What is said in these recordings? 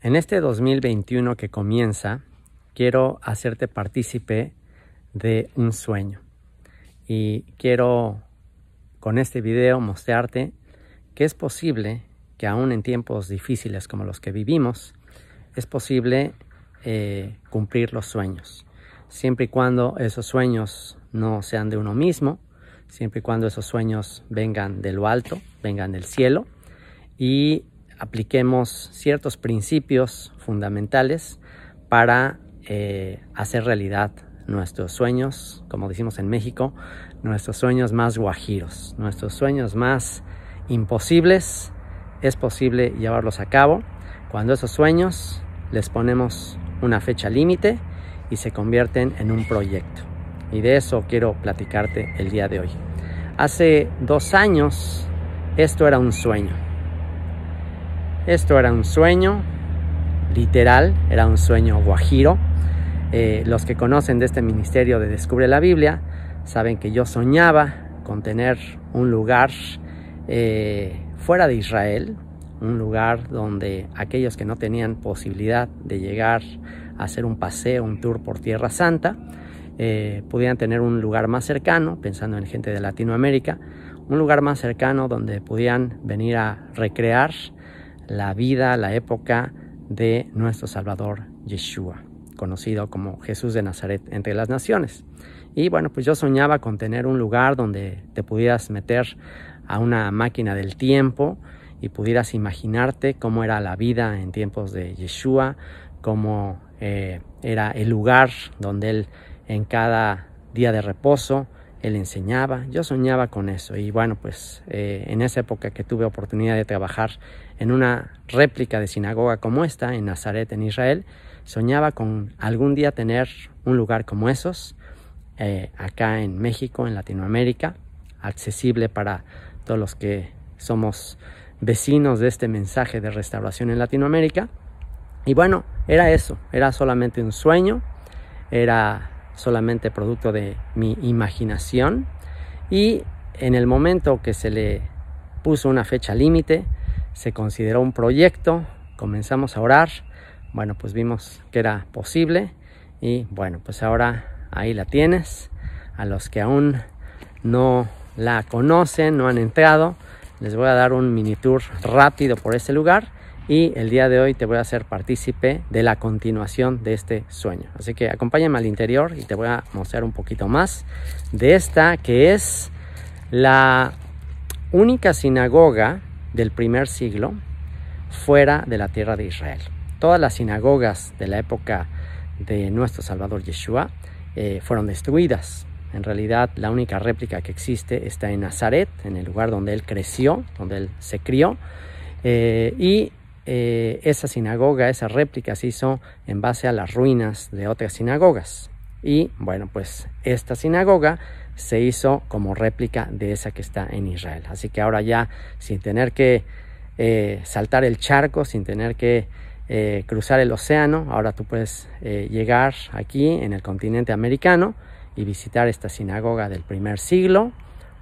En este 2021 que comienza, quiero hacerte partícipe de un sueño. Y quiero con este video mostrarte que es posible que aún en tiempos difíciles como los que vivimos, es posible eh, cumplir los sueños. Siempre y cuando esos sueños no sean de uno mismo, siempre y cuando esos sueños vengan de lo alto, vengan del cielo y apliquemos ciertos principios fundamentales para eh, hacer realidad nuestros sueños, como decimos en México, nuestros sueños más guajiros, nuestros sueños más imposibles, es posible llevarlos a cabo cuando esos sueños les ponemos una fecha límite y se convierten en un proyecto. Y de eso quiero platicarte el día de hoy. Hace dos años esto era un sueño esto era un sueño, literal, era un sueño guajiro. Eh, los que conocen de este ministerio de Descubre la Biblia saben que yo soñaba con tener un lugar eh, fuera de Israel, un lugar donde aquellos que no tenían posibilidad de llegar a hacer un paseo, un tour por Tierra Santa, eh, pudieran tener un lugar más cercano, pensando en gente de Latinoamérica, un lugar más cercano donde pudieran venir a recrear la vida, la época de nuestro Salvador Yeshua, conocido como Jesús de Nazaret entre las naciones. Y bueno, pues yo soñaba con tener un lugar donde te pudieras meter a una máquina del tiempo y pudieras imaginarte cómo era la vida en tiempos de Yeshua, cómo eh, era el lugar donde él en cada día de reposo él enseñaba, yo soñaba con eso y bueno, pues eh, en esa época que tuve oportunidad de trabajar en una réplica de sinagoga como esta en Nazaret, en Israel, soñaba con algún día tener un lugar como esos, eh, acá en México, en Latinoamérica, accesible para todos los que somos vecinos de este mensaje de restauración en Latinoamérica. Y bueno, era eso, era solamente un sueño, era solamente producto de mi imaginación. Y en el momento que se le puso una fecha límite, se consideró un proyecto, comenzamos a orar, bueno, pues vimos que era posible y bueno, pues ahora ahí la tienes. A los que aún no la conocen, no han entrado, les voy a dar un mini tour rápido por ese lugar y el día de hoy te voy a hacer partícipe de la continuación de este sueño. Así que acompáñame al interior y te voy a mostrar un poquito más de esta que es la única sinagoga del primer siglo fuera de la tierra de Israel. Todas las sinagogas de la época de nuestro Salvador Yeshua eh, fueron destruidas. En realidad la única réplica que existe está en Nazaret, en el lugar donde él creció, donde él se crió. Eh, y eh, esa sinagoga, esa réplica se hizo en base a las ruinas de otras sinagogas. Y bueno, pues esta sinagoga se hizo como réplica de esa que está en Israel. Así que ahora ya sin tener que eh, saltar el charco, sin tener que eh, cruzar el océano, ahora tú puedes llegar aquí en el continente americano y visitar esta sinagoga del primer siglo,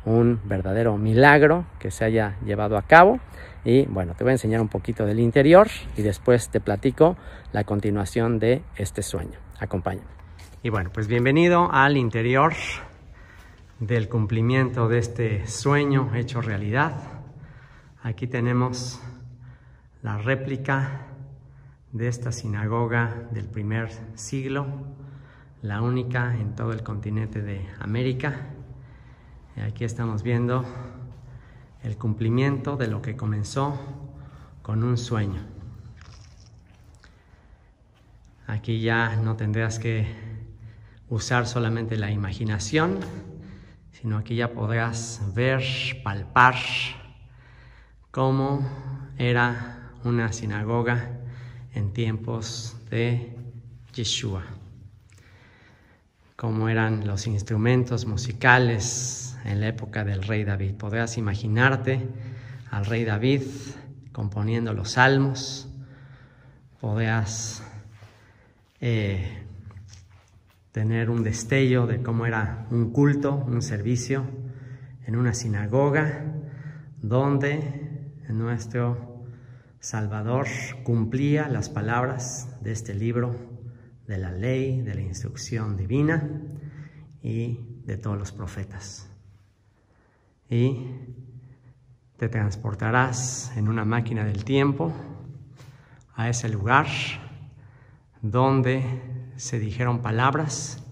un verdadero milagro que se haya llevado a cabo. Y bueno, te voy a enseñar un poquito del interior y después te platico la continuación de este sueño. Acompáñame. Y bueno, pues bienvenido al interior del cumplimiento de este sueño hecho realidad. Aquí tenemos la réplica de esta sinagoga del primer siglo, la única en todo el continente de América. Aquí estamos viendo el cumplimiento de lo que comenzó con un sueño. Aquí ya no tendrás que usar solamente la imaginación, sino aquí ya podrás ver, palpar cómo era una sinagoga en tiempos de Yeshua, cómo eran los instrumentos musicales en la época del rey David. Podrás imaginarte al rey David componiendo los salmos, podrás eh, tener un destello de cómo era un culto, un servicio en una sinagoga donde nuestro Salvador cumplía las palabras de este libro de la ley, de la instrucción divina y de todos los profetas. Y te transportarás en una máquina del tiempo a ese lugar donde se dijeron palabras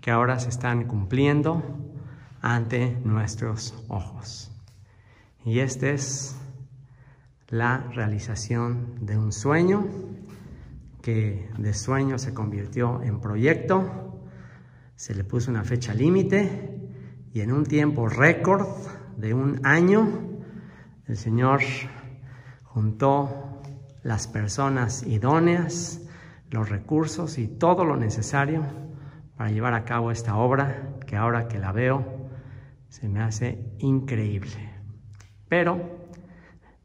que ahora se están cumpliendo ante nuestros ojos. Y esta es la realización de un sueño que de sueño se convirtió en proyecto, se le puso una fecha límite y en un tiempo récord de un año el Señor juntó las personas idóneas, los recursos y todo lo necesario para llevar a cabo esta obra que ahora que la veo se me hace increíble. Pero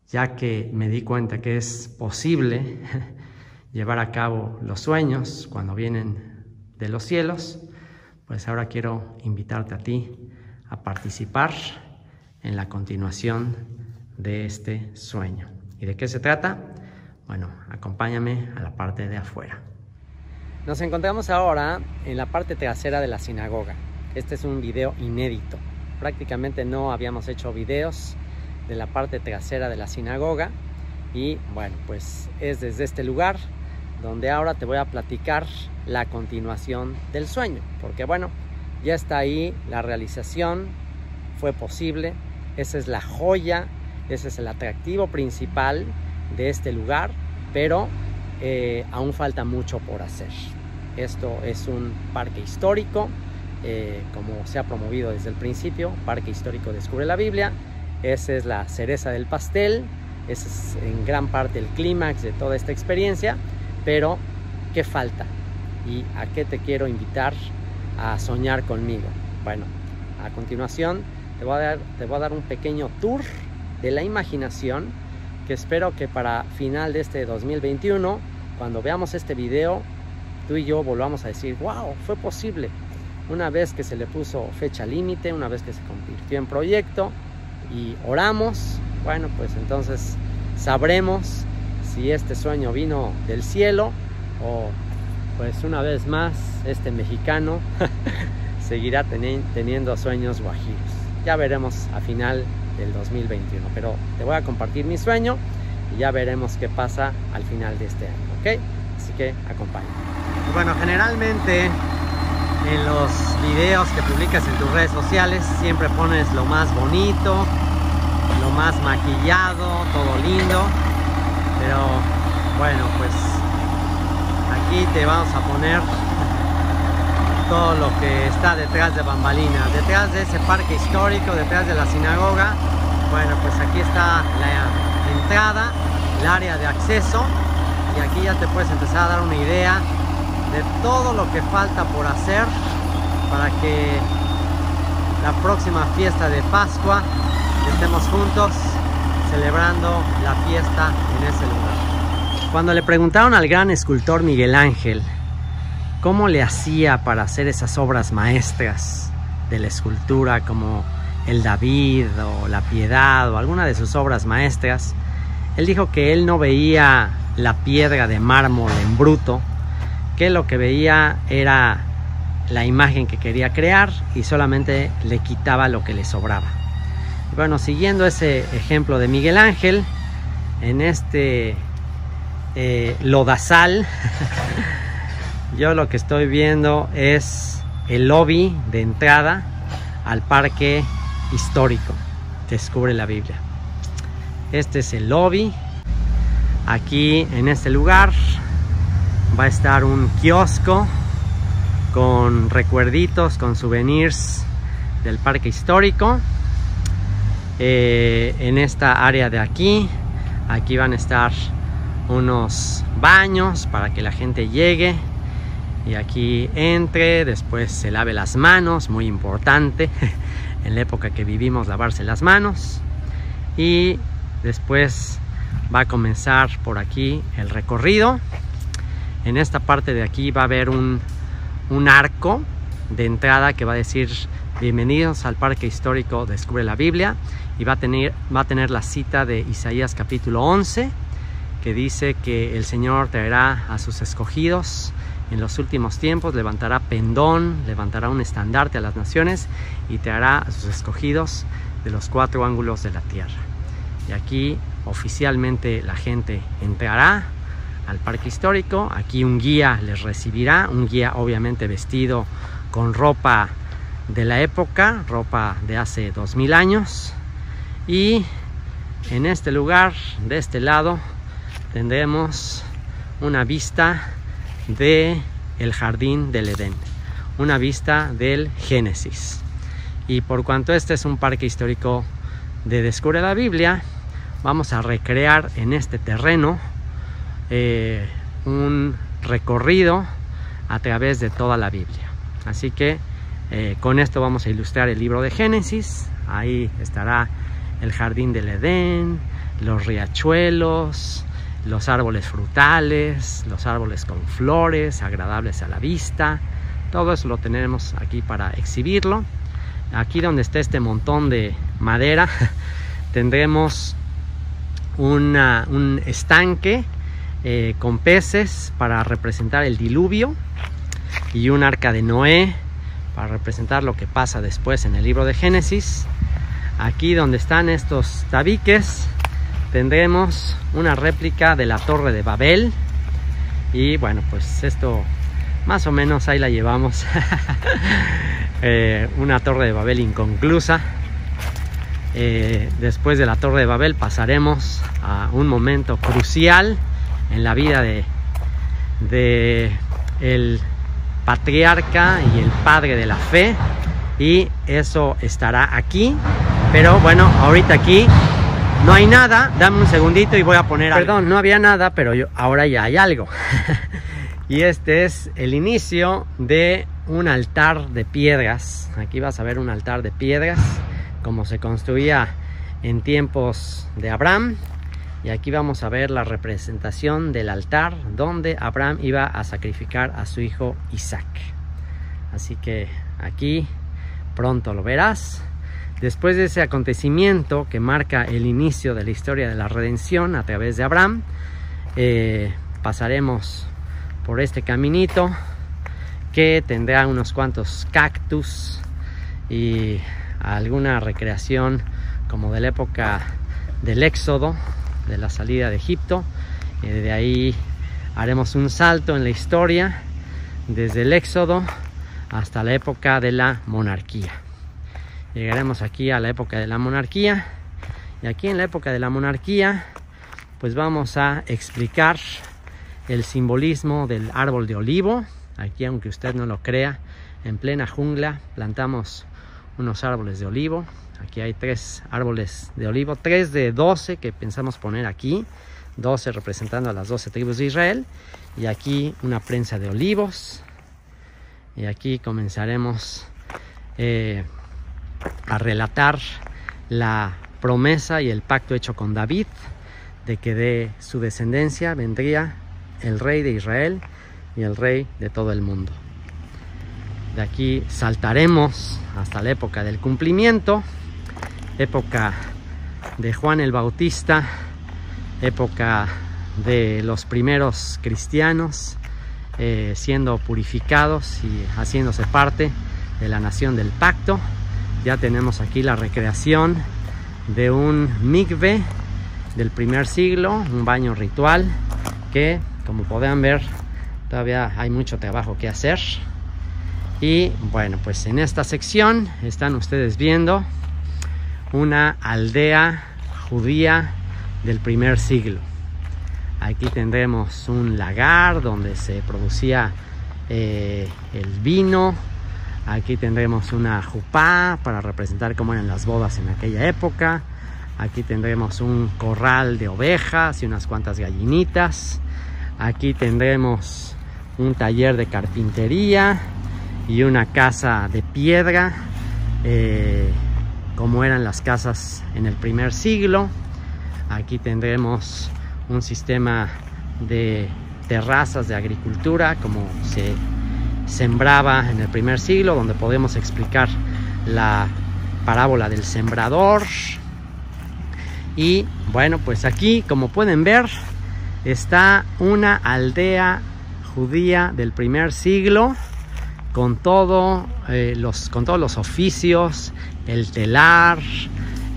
ya que me di cuenta que es posible llevar a cabo los sueños cuando vienen de los cielos, pues ahora quiero invitarte a ti a participar en la continuación de este sueño. ¿Y de qué se trata? Bueno, acompáñame a la parte de afuera. Nos encontramos ahora en la parte trasera de la sinagoga. Este es un video inédito. Prácticamente no habíamos hecho videos de la parte trasera de la sinagoga y bueno, pues es desde este lugar donde ahora te voy a platicar la continuación del sueño, porque bueno, ya está ahí la realización, fue posible, esa es la joya, ese es el atractivo principal de este lugar, pero eh, aún falta mucho por hacer. Esto es un parque histórico, eh, como se ha promovido desde el principio, Parque Histórico Descubre la Biblia. Esa es la cereza del pastel, ese es en gran parte el clímax de toda esta experiencia, pero ¿qué falta? ¿Y a qué te quiero invitar a soñar conmigo? Bueno, a continuación te voy a dar, te voy a dar un pequeño tour de la imaginación que espero que para final de este 2021, cuando veamos este video, tú y yo volvamos a decir, wow, fue posible. Una vez que se le puso fecha límite, una vez que se convirtió en proyecto y oramos, bueno, pues entonces sabremos si este sueño vino del cielo o pues una vez más este mexicano seguirá teniendo sueños guajiros. Ya veremos a final del 2021, pero te voy a compartir mi sueño y ya veremos qué pasa al final de este año, ¿ok? Así que acompáñame. Bueno, generalmente en los videos que publicas en tus redes sociales siempre pones lo más bonito, lo más maquillado, todo lindo. Pero bueno pues aquí te vamos a poner todo lo que está detrás de bambalinas detrás de ese parque histórico detrás de la sinagoga. Bueno pues aquí está la entrada el área de acceso. Y aquí ya te puedes empezar a dar una idea de todo lo que falta por hacer para que la próxima fiesta de Pascua estemos juntos celebrando la fiesta en ese lugar. Cuando le preguntaron al gran escultor Miguel Ángel cómo le hacía para hacer esas obras maestras de la escultura como el David o la Piedad o alguna de sus obras maestras, él dijo que él no veía la piedra de mármol en bruto, que lo que veía era la imagen que quería crear y solamente le quitaba lo que le sobraba. Bueno, siguiendo ese ejemplo de Miguel Ángel, en este eh, lodazal, yo lo que estoy viendo es el lobby de entrada al parque histórico. Descubre la Biblia. Este es el lobby. Aquí en este lugar va a estar un kiosco con recuerditos, con souvenirs del parque histórico. Eh, en esta área de aquí. Aquí van a estar unos baños para que la gente llegue y aquí entre después se lave las manos muy importante en la época que vivimos lavarse las manos. Y después va a comenzar por aquí el recorrido. En esta parte de aquí va a haber un, un arco de entrada que va a decir bienvenidos al parque histórico descubre la Biblia y va a tener, va a tener la cita de Isaías capítulo 11 que dice que el Señor traerá a sus escogidos en los últimos tiempos, levantará pendón, levantará un estandarte a las naciones y traerá a sus escogidos de los cuatro ángulos de la tierra. Y aquí oficialmente la gente entrará al parque histórico, aquí un guía les recibirá, un guía obviamente vestido con ropa de la época, ropa de hace 2000 años y en este lugar, de este lado, tendremos una vista de el jardín del Edén, una vista del Génesis. Y por cuanto este es un parque histórico de Descubre la Biblia, vamos a recrear en este terreno eh, un recorrido a través de toda la Biblia. Así que eh, con esto vamos a ilustrar el libro de Génesis. Ahí estará el jardín del Edén, los riachuelos, los árboles frutales, los árboles con flores agradables a la vista. Todo eso lo tenemos aquí para exhibirlo. Aquí donde está este montón de madera tendremos un estanque eh, con peces para representar el diluvio y un arca de Noé para representar lo que pasa después en el libro de Génesis. Aquí donde están estos tabiques tendremos una réplica de la torre de Babel. Y bueno pues esto más o menos ahí la llevamos. Eh, una torre de Babel inconclusa. Eh, después de la torre de Babel pasaremos a un momento crucial en la vida de, de el patriarca y el padre de la fe y eso estará aquí pero bueno ahorita aquí no hay nada, dame un segundito y voy a poner Perdón, no había nada, pero yo, ahora ya hay algo. y este es el inicio de un altar de piedras. Aquí vas a ver un altar de piedras, como se construía en tiempos de Abraham. Y aquí vamos a ver la representación del altar donde Abraham iba a sacrificar a su hijo Isaac. Así que aquí pronto lo verás. Después de ese acontecimiento que marca el inicio de la historia de la redención a través de Abraham, eh, pasaremos por este caminito que tendrá unos cuantos cactus y alguna recreación como de la época del éxodo, de la salida de Egipto. Y de ahí haremos un salto en la historia desde el éxodo hasta la época de la monarquía llegaremos aquí a la época de la monarquía y aquí en la época de la monarquía pues vamos a explicar el simbolismo del árbol de olivo aquí aunque usted no lo crea en plena jungla plantamos unos árboles de olivo. Aquí hay tres árboles de olivo tres de 12 que pensamos poner aquí 12 representando a las 12 tribus de Israel. Y aquí una prensa de olivos. Y aquí comenzaremos eh, a relatar la promesa y el pacto hecho con David de que de su descendencia vendría el rey de Israel y el rey de todo el mundo. De aquí saltaremos hasta la época del cumplimiento, época de Juan el Bautista, época de los primeros cristianos eh, siendo purificados y haciéndose parte de la nación del pacto ya tenemos aquí la recreación de un mikve del primer siglo, un baño ritual que como pueden ver todavía hay mucho trabajo que hacer. Y bueno, pues en esta sección están ustedes viendo una aldea judía del primer siglo. Aquí tendremos un lagar donde se producía eh, el vino, Aquí tendremos una jupá para representar cómo eran las bodas en aquella época. Aquí tendremos un corral de ovejas y unas cuantas gallinitas. Aquí tendremos un taller de carpintería y una casa de piedra, eh, como eran las casas en el primer siglo. Aquí tendremos un sistema de terrazas de agricultura, como se sembraba en el primer siglo, donde podemos explicar la parábola del sembrador. Y bueno, pues aquí, como pueden ver, está una aldea judía del primer siglo con, eh, los, con todos los oficios, el telar,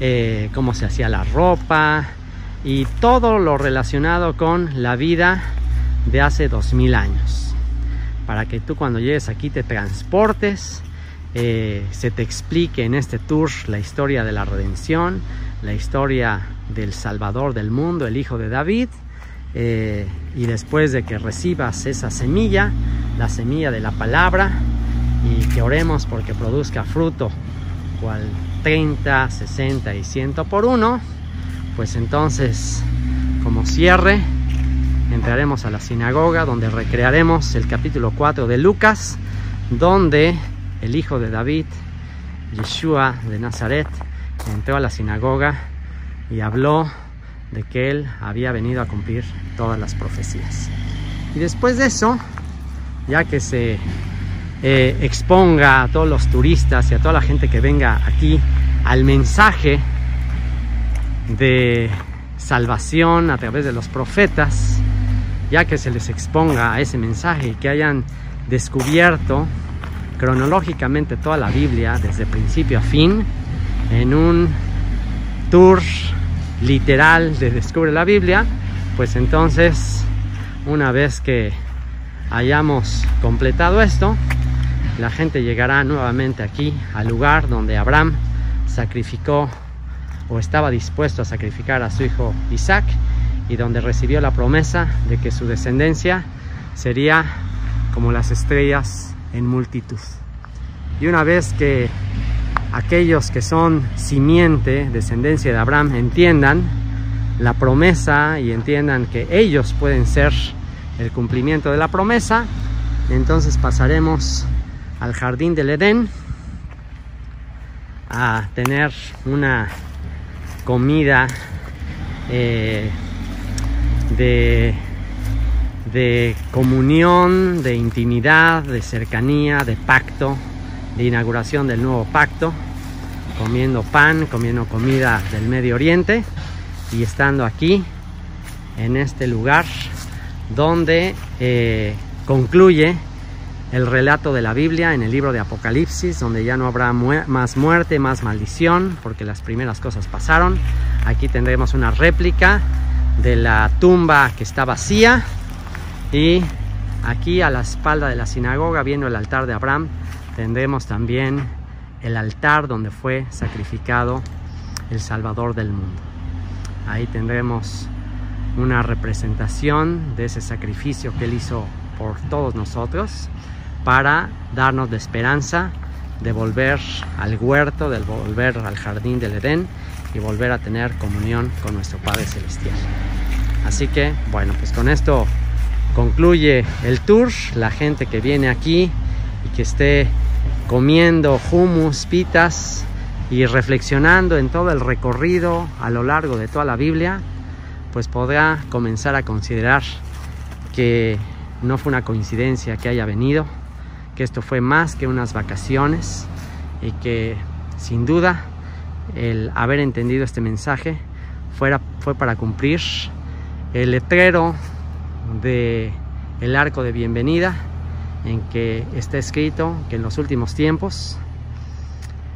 eh, cómo se hacía la ropa y todo lo relacionado con la vida de hace dos mil años. Para que tú cuando llegues aquí te transportes, eh, se te explique en este tour la historia de la redención, la historia del Salvador del mundo, el Hijo de David. Y después de que recibas esa semilla, la semilla de la palabra, y que oremos porque produzca fruto, cual 30, 60 y 100 por uno, pues entonces como cierre entraremos a la sinagoga donde recrearemos el capítulo 4 de Lucas, donde el hijo de David, Yeshua de Nazaret, entró a la sinagoga y habló de que él había venido a cumplir todas las profecías. Y después de eso, ya que se eh, exponga a todos los turistas y a toda la gente que venga aquí al mensaje de salvación a través de los profetas, ya que se les exponga a ese mensaje y que hayan descubierto cronológicamente toda la Biblia desde principio a fin en un tour literal de Descubre la Biblia, pues entonces una vez que hayamos completado esto, la gente llegará nuevamente aquí al lugar donde Abraham sacrificó o estaba dispuesto a sacrificar a su hijo Isaac y donde recibió la promesa de que su descendencia sería como las estrellas en multitud. Y una vez que aquellos que son simiente, descendencia de Abraham, entiendan la promesa y entiendan que ellos pueden ser el cumplimiento de la promesa, entonces pasaremos al jardín del Edén a tener una comida eh, de, de comunión, de intimidad, de cercanía, de pacto, de inauguración del nuevo pacto, comiendo pan, comiendo comida del Medio Oriente y estando aquí en este lugar donde eh, concluye el relato de la Biblia en el libro de Apocalipsis, donde ya no habrá más muerte, más maldición, porque las primeras cosas pasaron. Aquí tendremos una réplica de la tumba que está vacía y aquí a la espalda de la sinagoga, viendo el altar de Abraham, tendremos también el altar donde fue sacrificado el Salvador del mundo. Ahí tendremos una representación de ese sacrificio que él hizo por todos nosotros para darnos la esperanza de volver al huerto, de volver al jardín del Edén y volver a tener comunión con nuestro Padre Celestial. Así que, bueno, pues con esto concluye el tour. La gente que viene aquí y que esté comiendo hummus, pitas y reflexionando en todo el recorrido a lo largo de toda la Biblia, pues podrá comenzar a considerar que no fue una coincidencia que haya venido, que esto fue más que unas vacaciones y que sin duda el haber entendido este mensaje fuera, fue para cumplir el letrero de el arco de bienvenida en que está escrito que en los últimos tiempos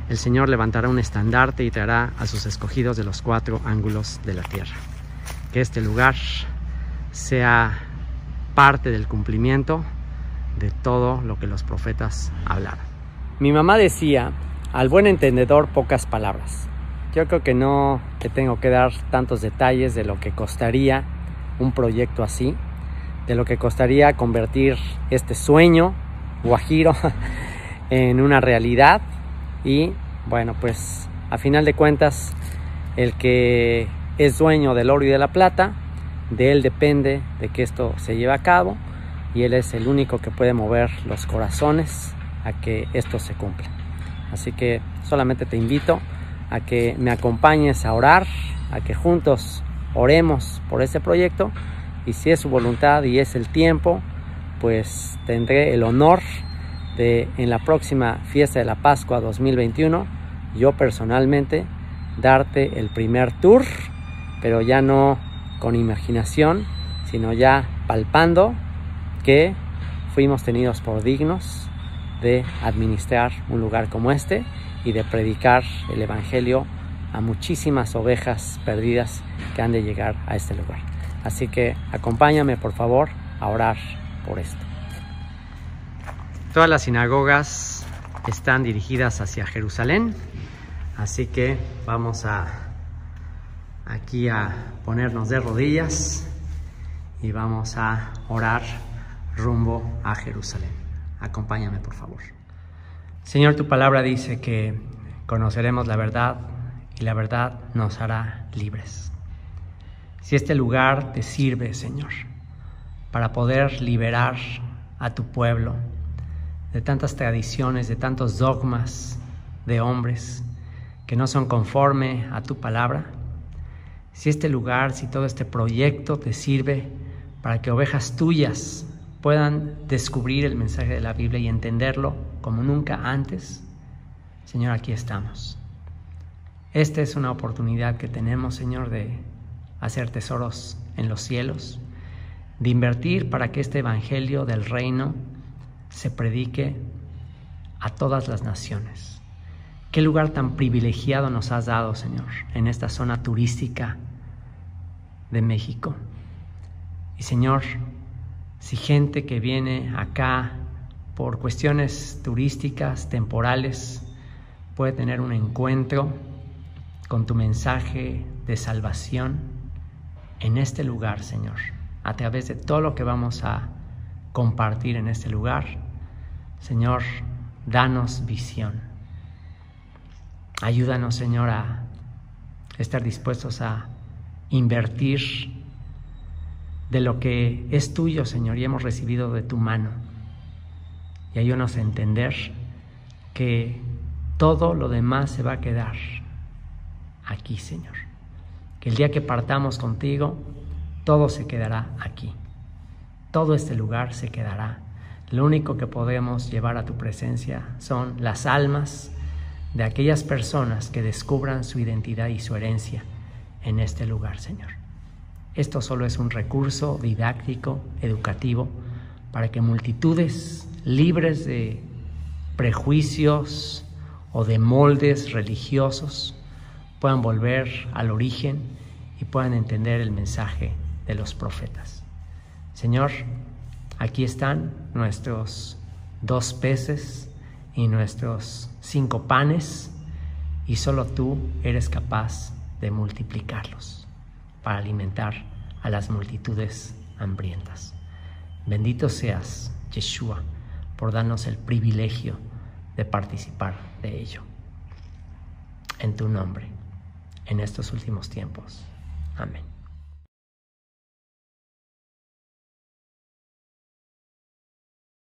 el Señor levantará un estandarte y traerá a sus escogidos de los cuatro ángulos de la tierra. Que este lugar sea parte del cumplimiento de todo lo que los profetas hablaron. Mi mamá decía, al buen entendedor pocas palabras. Yo creo que no te tengo que dar tantos detalles de lo que costaría un proyecto así, de lo que costaría convertir este sueño guajiro en una realidad y bueno, pues a final de cuentas el que es dueño del oro y de la plata, de él depende de que esto se lleve a cabo y Él es el único que puede mover los corazones a que esto se cumpla. Así que solamente te invito a que me acompañes a orar, a que juntos oremos por este proyecto y si es su voluntad y es el tiempo, pues tendré el honor de en la próxima fiesta de la Pascua 2021, yo personalmente darte el primer tour, pero ya no con imaginación, sino ya palpando que fuimos tenidos por dignos de administrar un lugar como este y de predicar el Evangelio a muchísimas ovejas perdidas que han de llegar a este lugar. Así que acompáñame por favor a orar por esto. Todas las sinagogas están dirigidas hacia Jerusalén, así que vamos a aquí a ponernos de rodillas y vamos a orar rumbo a Jerusalén. Acompáñame, por favor. Señor, tu palabra dice que conoceremos la verdad y la verdad nos hará libres. Si este lugar te sirve, Señor, para poder liberar a tu pueblo de tantas tradiciones, de tantos dogmas de hombres que no son conforme a tu palabra, si este lugar, si todo este proyecto te sirve para que ovejas tuyas puedan descubrir el mensaje de la Biblia y entenderlo como nunca antes, Señor, aquí estamos. Esta es una oportunidad que tenemos, Señor, de hacer tesoros en los cielos, de invertir para que este Evangelio del reino se predique a todas las naciones. Qué lugar tan privilegiado nos has dado, Señor, en esta zona turística de México. Y Señor, si gente que viene acá por cuestiones turísticas, temporales, puede tener un encuentro con tu mensaje de salvación en este lugar, Señor, a través de todo lo que vamos a compartir en este lugar. Señor, danos visión. Ayúdanos, Señor, a estar dispuestos a invertir de lo que es tuyo, Señor, y hemos recibido de tu mano. Y ayúdanos a entender que todo lo demás se va a quedar aquí, Señor. El día que partamos contigo, todo se quedará aquí. Todo este lugar se quedará lo único que podemos llevar a tu presencia son las almas de aquellas personas que descubran su identidad y su herencia en este lugar, Señor. Esto solo es un recurso didáctico, educativo, para que multitudes libres de prejuicios o de moldes religiosos puedan volver al origen y puedan entender el mensaje de los profetas. Señor, Aquí están nuestros dos peces y nuestros cinco panes y solo tú eres capaz de multiplicarlos para alimentar a las multitudes hambrientas. Bendito seas, Yeshua, por darnos el privilegio de participar de ello. En tu nombre, en estos últimos tiempos. Amén.